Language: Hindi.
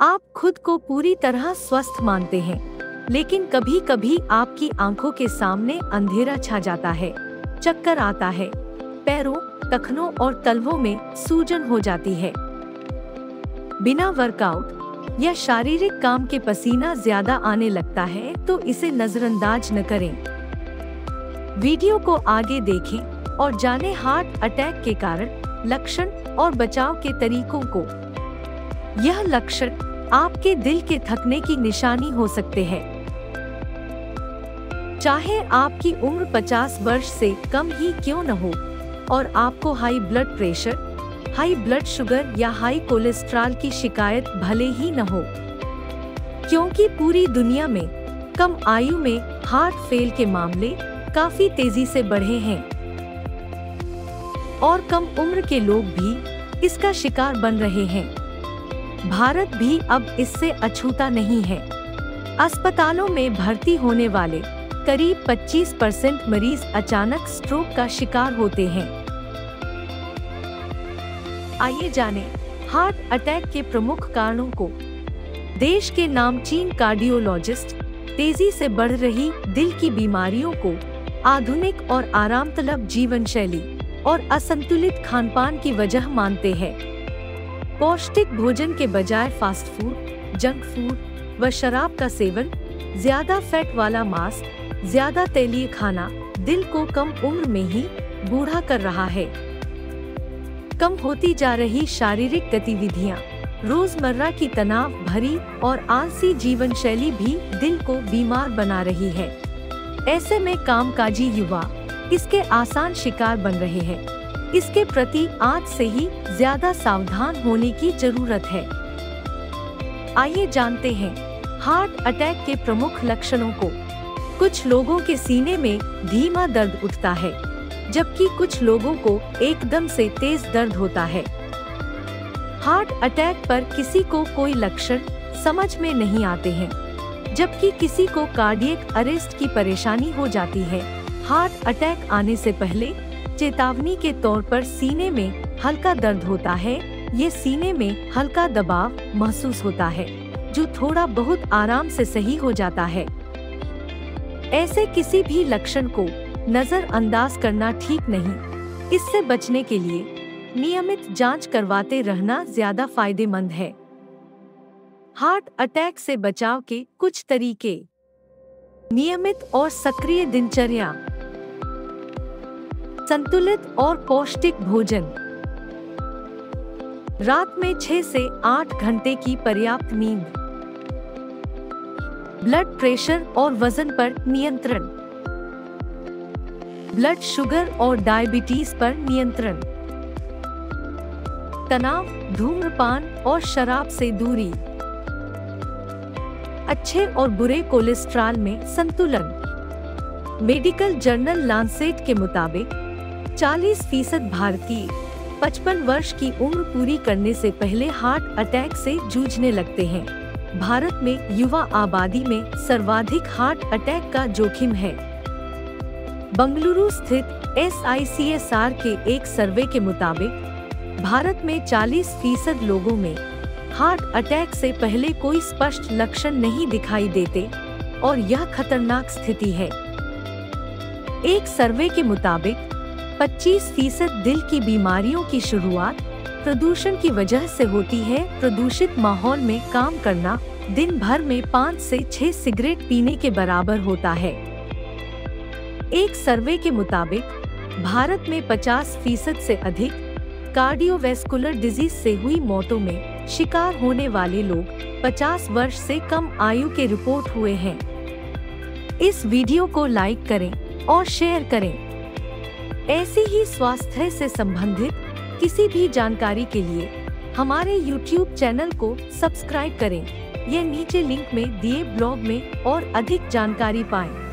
आप खुद को पूरी तरह स्वस्थ मानते हैं। लेकिन कभी कभी आपकी आँखों के सामने अंधेरा छा जाता है, चक्कर आता है। पैरों टखनों और तलवों में सूजन हो जाती है। बिना वर्कआउट या शारीरिक काम के पसीना ज़्यादा आने लगता है तो इसे नजरअंदाज न करें। वीडियो को आगे देखें और जाने हार्ट अटैक के कारण लक्षण और बचाव के तरीकों को। यह लक्षण आपके दिल के थकने की निशानी हो सकते हैं। चाहे आपकी उम्र 50 वर्ष से कम ही क्यों न हो और आपको high blood pressure high blood sugar या हाई कोलेस्ट्रॉल की शिकायत भले ही न हो। क्योंकि पूरी दुनिया में कम आयु में हार्ट फेल के मामले काफ़ी तेज़ी से बढ़े हैं। और कम उम्र के लोग भी इसका शिकार बन रहे हैं। भारत भी अब इससे अछूता नहीं है। अस्पतालों में भर्ती होने वाले करीब 25 परसेंट मरीज़ अचानक स्ट्रोक का शिकार होते हैं। आइए जाने, हार्ट अटैक के प्रमुख कारणों को। देश के नामचीन कार्डियोलॉजिस्ट, तेज़ी से बढ़ रही दिल की बीमारियों को आधुनिक और आराम तलब जीवन शैली और असंतुलित खानपान की वजह मानते हैं। पौष्टिक भोजन के बजाय फास्ट फ़ूड जंक फ़ूड व शराब का सेवन, ज़्यादा फैट वाला मांस, ज़्यादा तेलीय खाना दिल को कम उम्र में ही बूढ़ा कर रहा है। कम होती जा रही शारीरिक गतिविधियाँ, रोज़मर्रा की तनाव भरी और आलसी जीवन शैली भी दिल को बीमार बना रही है। ऐसे में कामकाजी युवा इसके आसान शिकार बन रहे हैं। इसके प्रति आज से ही ज़्यादा सावधान होने की ज़रूरत है। आइए जानते हैं, हार्ट अटैक के प्रमुख लक्षणों को। कुछ लोगों के सीने में धीमा दर्द उठता है, जबकि कुछ लोगों को एकदम से तेज दर्द होता है। हार्ट अटैक पर किसी को कोई लक्षण समझ में नहीं आते हैं, जबकि किसी को कार्डियक अरेस्ट की परेशानी हो जाती है। हार्ट अटैक आने से पहले चेतावनी के तौर पर सीने में हल्का दर्द होता है, ये सीने में हल्का दबाव महसूस होता है, जो थोड़ा बहुत आराम से सही हो जाता है। ऐसे किसी भी लक्षण को नजरअंदाज करना ठीक नहीं। इससे बचने के लिए नियमित जाँच करवाते रहना ज़्यादा फ़ायदेमंद है। हार्ट अटैक से बचाव के कुछ तरीके। नियमित और सक्रिय दिनचर्या। संतुलित और पौष्टिक भोजन। रात में 6 से 8 घंटे की पर्याप्त नींद। ब्लड प्रेशर और वज़न पर नियंत्रण। ब्लड शुगर और डायबिटीज़ पर नियंत्रण। तनाव, धूम्रपान और शराब से दूरी। अच्छे और बुरे कोलेस्ट्रॉल में संतुलन। मेडिकल जर्नल लांसेट के मुताबिक 40 फ़ीसद भारतीय। 55 वर्ष की उम्र पूरी करने से पहले हार्ट अटैक से जूझने लगते हैं। भारत में युवा आबादी में सर्वाधिक हार्ट अटैक का जोखिम है। बंगलुरु स्थित एस के एक सर्वे के मुताबिक, भारत में 40 फ़ीसद लोगों में हार्ट अटैक से पहले कोई स्पष्ट लक्षण नहीं दिखाई देते और यह खतरनाक स्थिति है। एक सर्वे के मुताबिक 25 फ़ीसद दिल की बीमारियों की शुरुआत प्रदूषण की वजह से होती है। प्रदूषित माहौल में काम करना दिन भर में पाँच से छह सिगरेट पीने के बराबर होता है। एक सर्वे के मुताबिक, भारत में 50 फ़ीसद से अधिक कार्डियोवेस्कुलर डिज़ीज़ से हुई मौतों में शिकार होने वाले लोग 50 वर्ष से कम आयु के रिपोर्ट हुए हैं। इस वीडियो को लाइक करें और शेयर करें। ऐसी ही स्वास्थ्य से संबंधित किसी भी जानकारी के लिए हमारे YouTube चैनल को सब्सक्राइब करें यह नीचे लिंक में दिए ब्लॉग में और अधिक जानकारी पाएँ।